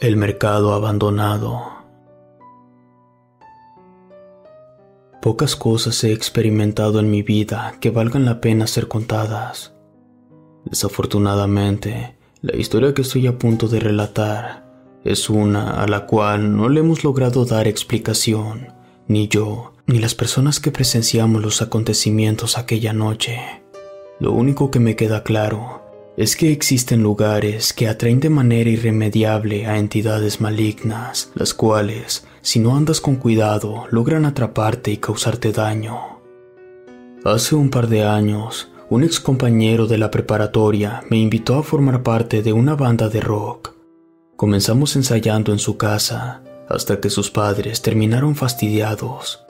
El mercado abandonado. Pocas cosas he experimentado en mi vida que valgan la pena ser contadas. Desafortunadamente, la historia que estoy a punto de relatar es una a la cual no le hemos logrado dar explicación, ni yo, ni las personas que presenciamos los acontecimientos aquella noche. Lo único que me queda claro es que existen lugares que atraen de manera irremediable a entidades malignas, las cuales, si no andas con cuidado, logran atraparte y causarte daño. Hace un par de años, un ex compañero de la preparatoria me invitó a formar parte de una banda de rock. Comenzamos ensayando en su casa, hasta que sus padres terminaron fastidiados.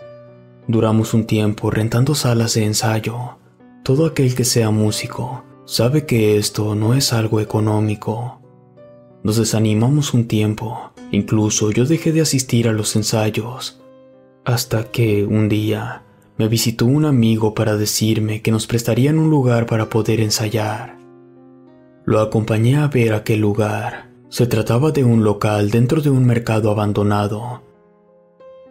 Duramos un tiempo rentando salas de ensayo. Todo aquel que sea músico sabe que esto no es algo económico. Nos desanimamos un tiempo, incluso yo dejé de asistir a los ensayos, hasta que un día me visitó un amigo para decirme que nos prestarían un lugar para poder ensayar. Lo acompañé a ver aquel lugar. Se trataba de un local dentro de un mercado abandonado.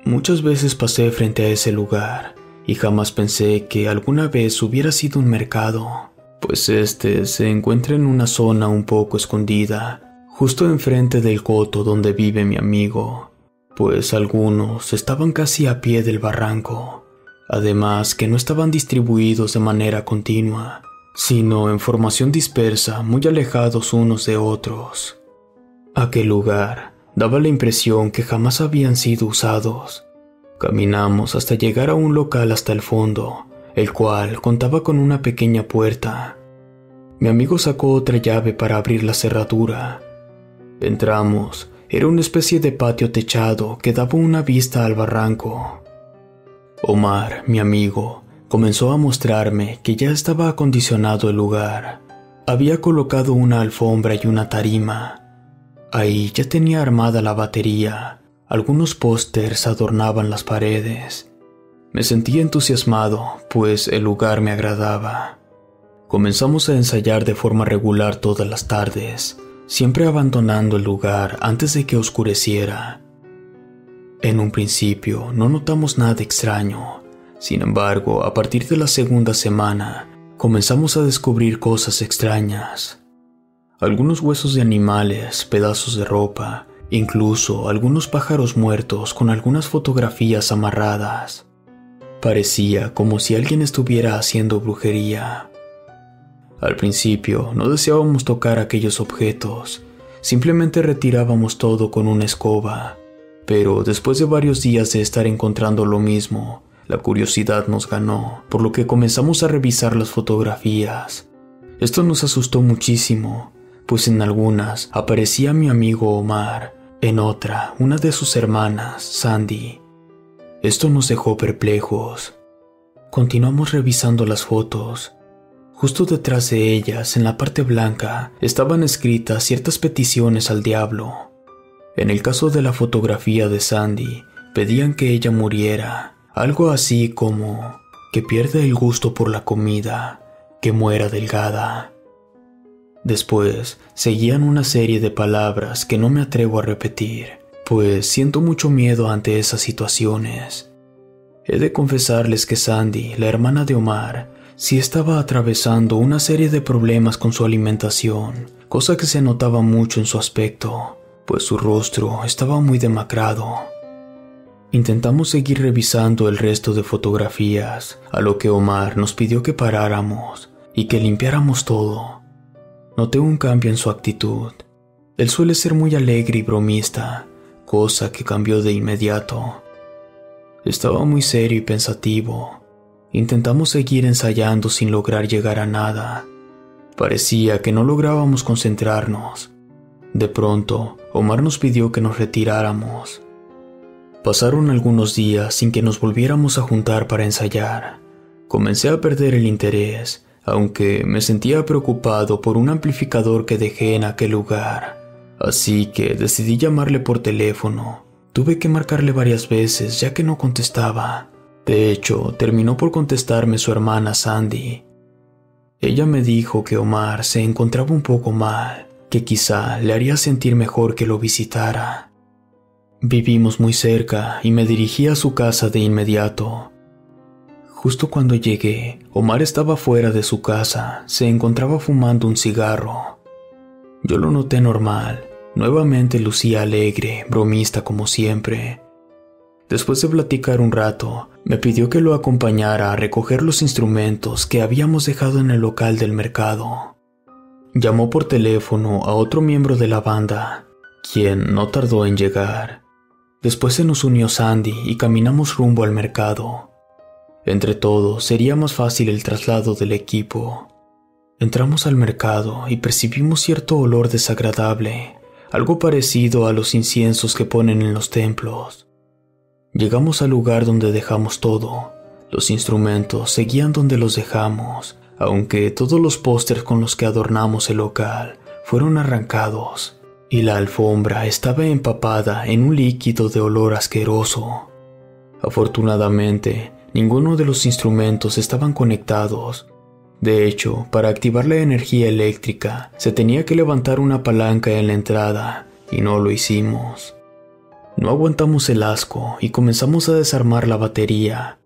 Muchas veces pasé frente a ese lugar y jamás pensé que alguna vez hubiera sido un mercado pues este se encuentra en una zona un poco escondida, justo enfrente del coto donde vive mi amigo, pues algunos estaban casi a pie del barranco, además que no estaban distribuidos de manera continua, sino en formación dispersa, muy alejados unos de otros. Aquel lugar daba la impresión que jamás habían sido usados. Caminamos hasta llegar a un local hasta el fondo, el cual contaba con una pequeña puerta. Mi amigo sacó otra llave para abrir la cerradura. Entramos. Era una especie de patio techado que daba una vista al barranco. Omar, mi amigo, comenzó a mostrarme que ya estaba acondicionado el lugar. Había colocado una alfombra y una tarima. Ahí ya tenía armada la batería. Algunos pósters adornaban las paredes. Me sentí entusiasmado, pues el lugar me agradaba. Comenzamos a ensayar de forma regular todas las tardes, siempre abandonando el lugar antes de que oscureciera. En un principio no notamos nada extraño, sin embargo, a partir de la segunda semana, comenzamos a descubrir cosas extrañas. Algunos huesos de animales, pedazos de ropa, incluso algunos pájaros muertos con algunas fotografías amarradas. Parecía como si alguien estuviera haciendo brujería. Al principio no deseábamos tocar aquellos objetos, simplemente retirábamos todo con una escoba, pero después de varios días de estar encontrando lo mismo, la curiosidad nos ganó, por lo que comenzamos a revisar las fotografías. Esto nos asustó muchísimo, pues en algunas aparecía mi amigo Omar, en otra una de sus hermanas, Sandy, esto nos dejó perplejos. Continuamos revisando las fotos. Justo detrás de ellas, en la parte blanca, estaban escritas ciertas peticiones al diablo. En el caso de la fotografía de Sandy, pedían que ella muriera, algo así como que pierda el gusto por la comida, que muera delgada. Después seguían una serie de palabras que no me atrevo a repetir, pues siento mucho miedo ante esas situaciones. He de confesarles que Sandy, la hermana de Omar, sí estaba atravesando una serie de problemas con su alimentación, cosa que se notaba mucho en su aspecto, pues su rostro estaba muy demacrado. Intentamos seguir revisando el resto de fotografías, a lo que Omar nos pidió que paráramos y que limpiáramos todo. Noté un cambio en su actitud. Él suele ser muy alegre y bromista, cosa que cambió de inmediato. Estaba muy serio y pensativo. Intentamos seguir ensayando sin lograr llegar a nada. Parecía que no lográbamos concentrarnos. De pronto, Omar nos pidió que nos retiráramos. Pasaron algunos días sin que nos volviéramos a juntar para ensayar. Comencé a perder el interés, aunque me sentía preocupado por un amplificador que dejé en aquel lugar. Así que decidí llamarle por teléfono. Tuve que marcarle varias veces ya que no contestaba. De hecho, terminó por contestarme su hermana Sandy. Ella me dijo que Omar se encontraba un poco mal, que quizá le haría sentir mejor que lo visitara. Vivimos muy cerca y me dirigí a su casa de inmediato. Justo cuando llegué, Omar estaba fuera de su casa, se encontraba fumando un cigarro. Yo lo noté normal, nuevamente lucía alegre, bromista como siempre. Después de platicar un rato, me pidió que lo acompañara a recoger los instrumentos que habíamos dejado en el local del mercado. Llamó por teléfono a otro miembro de la banda, quien no tardó en llegar. Después se nos unió Sandy y caminamos rumbo al mercado. Entre todos sería más fácil el traslado del equipo. Entramos al mercado y percibimos cierto olor desagradable, algo parecido a los inciensos que ponen en los templos. Llegamos al lugar donde dejamos todo. Los instrumentos seguían donde los dejamos, aunque todos los pósters con los que adornamos el local fueron arrancados y la alfombra estaba empapada en un líquido de olor asqueroso. Afortunadamente, ninguno de los instrumentos estaban conectados. De hecho, para activar la energía eléctrica se tenía que levantar una palanca en la entrada, y no lo hicimos. No aguantamos el asco y comenzamos a desarmar la batería,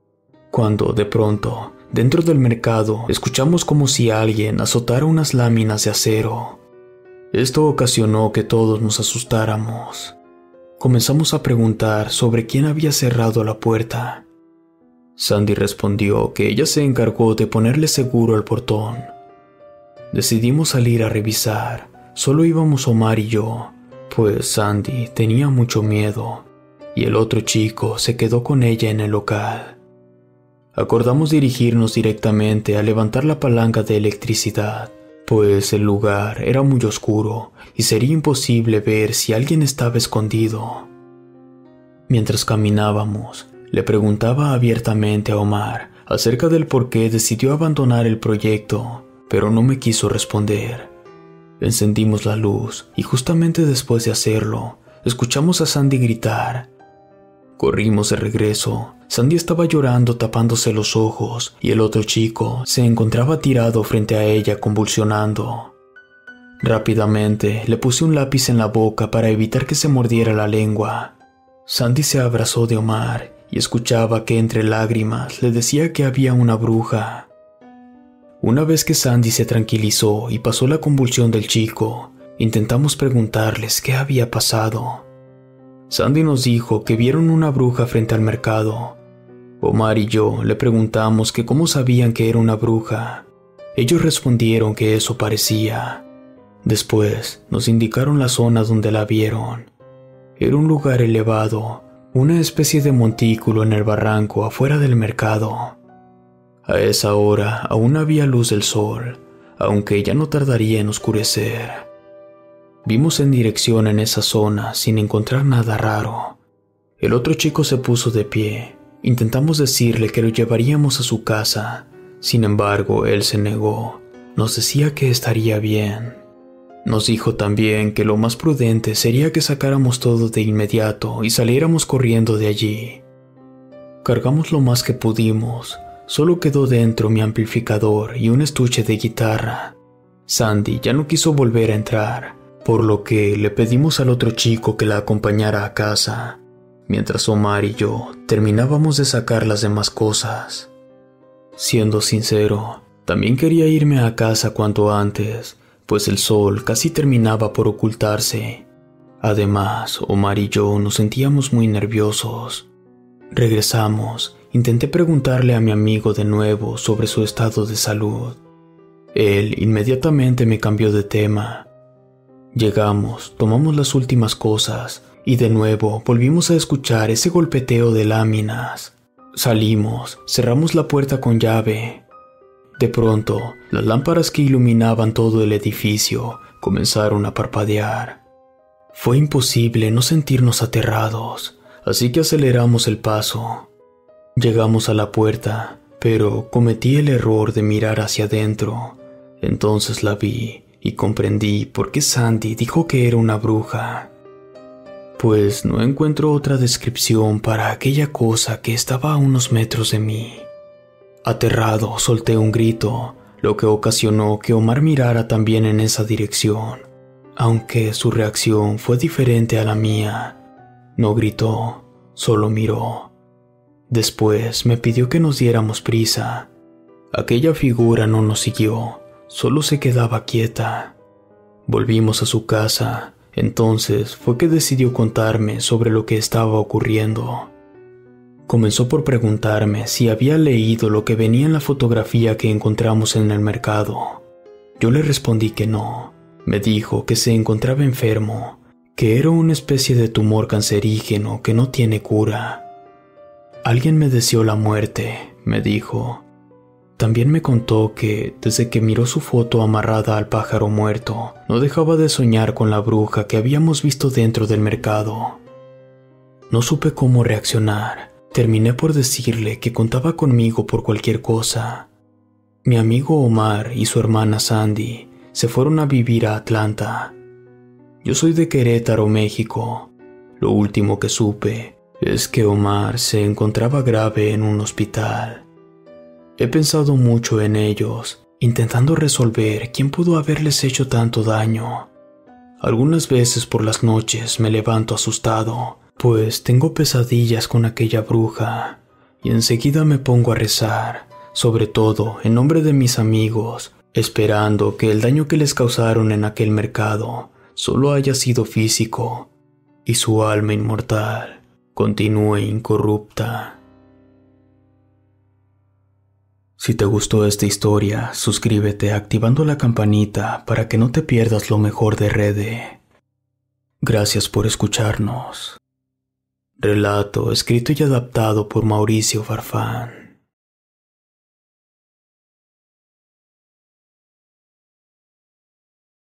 cuando de pronto, dentro del mercado, escuchamos como si alguien azotara unas láminas de acero. Esto ocasionó que todos nos asustáramos. Comenzamos a preguntar sobre quién había cerrado la puerta. Sandy respondió que ella se encargó de ponerle seguro al portón. Decidimos salir a revisar. Solo íbamos Omar y yo, pues Sandy tenía mucho miedo y el otro chico se quedó con ella en el local. Acordamos dirigirnos directamente a levantar la palanca de electricidad, pues el lugar era muy oscuro y sería imposible ver si alguien estaba escondido. Mientras caminábamos, le preguntaba abiertamente a Omar acerca del por qué decidió abandonar el proyecto, pero no me quiso responder. Encendimos la luz y justamente después de hacerlo, escuchamos a Sandy gritar. Corrimos de regreso. Sandy estaba llorando tapándose los ojos y el otro chico se encontraba tirado frente a ella convulsionando. Rápidamente le puse un lápiz en la boca para evitar que se mordiera la lengua. Sandy se abrazó de Omar y escuchaba que entre lágrimas le decía que había una bruja. Una vez que Sandy se tranquilizó y pasó la convulsión del chico, intentamos preguntarles qué había pasado. Sandy nos dijo que vieron una bruja frente al mercado. Omar y yo le preguntamos que cómo sabían que era una bruja. Ellos respondieron que eso parecía. Después nos indicaron la zona donde la vieron. Era un lugar elevado, una especie de montículo en el barranco afuera del mercado. A esa hora aún había luz del sol, aunque ya no tardaría en oscurecer. Vimos en dirección en esa zona sin encontrar nada raro. El otro chico se puso de pie. Intentamos decirle que lo llevaríamos a su casa. Sin embargo, él se negó. Nos decía que estaría bien. Nos dijo también que lo más prudente sería que sacáramos todo de inmediato y saliéramos corriendo de allí. Cargamos lo más que pudimos, Solo quedó dentro mi amplificador y un estuche de guitarra. Sandy ya no quiso volver a entrar, por lo que le pedimos al otro chico que la acompañara a casa, mientras Omar y yo terminábamos de sacar las demás cosas. Siendo sincero, también quería irme a casa cuanto antes, pues el sol casi terminaba por ocultarse. Además, Omar y yo nos sentíamos muy nerviosos. Regresamos Intenté preguntarle a mi amigo de nuevo sobre su estado de salud. Él inmediatamente me cambió de tema. Llegamos, tomamos las últimas cosas y de nuevo volvimos a escuchar ese golpeteo de láminas. Salimos, cerramos la puerta con llave. De pronto, las lámparas que iluminaban todo el edificio comenzaron a parpadear. Fue imposible no sentirnos aterrados, así que aceleramos el paso. Llegamos a la puerta, pero cometí el error de mirar hacia adentro. Entonces la vi y comprendí por qué Sandy dijo que era una bruja. Pues no encuentro otra descripción para aquella cosa que estaba a unos metros de mí. Aterrado, solté un grito, lo que ocasionó que Omar mirara también en esa dirección. aunque su reacción fue diferente a la mía. No gritó, solo miró. Después me pidió que nos diéramos prisa. Aquella figura no nos siguió, solo se quedaba quieta. Volvimos a su casa, entonces fue que decidió contarme sobre lo que estaba ocurriendo. Comenzó por preguntarme si había leído lo que venía en la fotografía que encontramos en el mercado. Yo le respondí que no. Me dijo que se encontraba enfermo, que era una especie de tumor cancerígeno que no tiene cura. Alguien me deseó la muerte, me dijo. También me contó que, desde que miró su foto amarrada al pájaro muerto, no dejaba de soñar con la bruja que habíamos visto dentro del mercado. No supe cómo reaccionar, Terminé por decirle que contaba conmigo por cualquier cosa. Mi amigo Omar y su hermana Sandy se fueron a vivir a Atlanta. Yo soy de Querétaro, México. Lo último que supe es que Omar se encontraba grave en un hospital. He pensado mucho en ellos, intentando resolver quién pudo haberles hecho tanto daño. Algunas veces por las noches me levanto asustado pues tengo pesadillas con aquella bruja y enseguida me pongo a rezar, sobre todo en nombre de mis amigos, esperando que el daño que les causaron en aquel mercado solo haya sido físico y su alma inmortal continúe incorrupta. Si te gustó esta historia, suscríbete activando la campanita para que no te pierdas lo mejor de Rede. Gracias por escucharnos. Relato escrito y adaptado por Mauricio Farfán.